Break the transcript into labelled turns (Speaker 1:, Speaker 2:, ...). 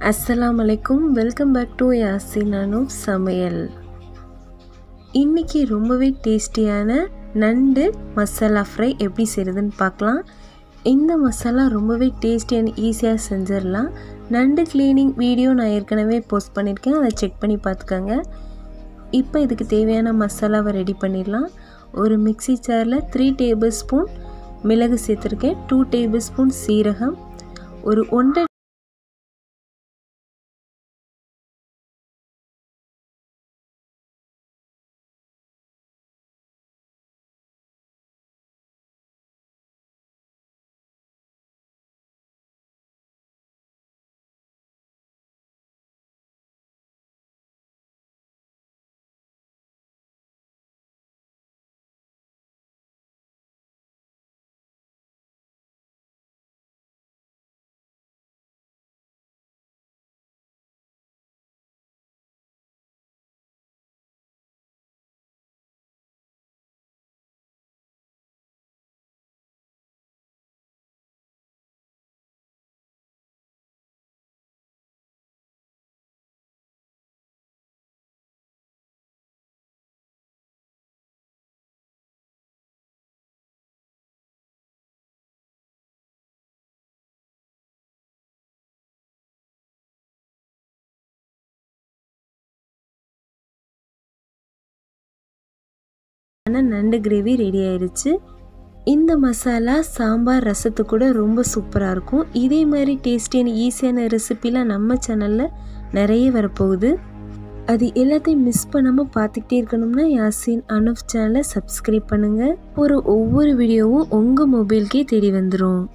Speaker 1: அஸ்ஸலாம் அலைக்கும் welcome back to Yasi Anoop சமையல் இன்றைக்கி ரொம்பவே டேஸ்டியான நண்டு மசாலா ஃப்ரை எப்படி செய்கிறதுன்னு பார்க்கலாம். இந்த மசாலா ரொம்பவே டேஸ்டி அண்ட் ஈஸியாக செஞ்சிடலாம். நண்டு க்ளீனிங் வீடியோ நான் ஏற்கனவே போஸ்ட் பண்ணியிருக்கேன். அதை செக் பண்ணி பார்த்துக்கோங்க. இப்போ இதுக்கு தேவையான மசாலாவை ரெடி பண்ணிடலாம். ஒரு மிக்சி ஜாரில் த்ரீ டேபிள் ஸ்பூன் மிளகு சேர்த்துருக்கேன். டூ டேபிள் ஸ்பூன் சீரகம். ஒரு ஒன்றரை நண்டு கிரேவி ரெடி ஆயிடுச்சு இந்த மசாலா சாம்பார் ரசத்து கூட ரொம்ப சூப்பராக இருக்கும். இதே மாதிரி டேஸ்டியான ஈஸியான ரெசிபிலாம் நம்ம சேனலில் நிறைய வரப்போகுது. அது எல்லாத்தையும் மிஸ் பண்ணாமல் பார்த்துக்கிட்டே இருக்கணும்னா யாசின் அனுப் சேனலை சப்ஸ்கிரைப் பண்ணுங்கள் ஒரு ஒவ்வொரு வீடியோவும் உங்கள் மொபைல்கே தேடி வந்துடும்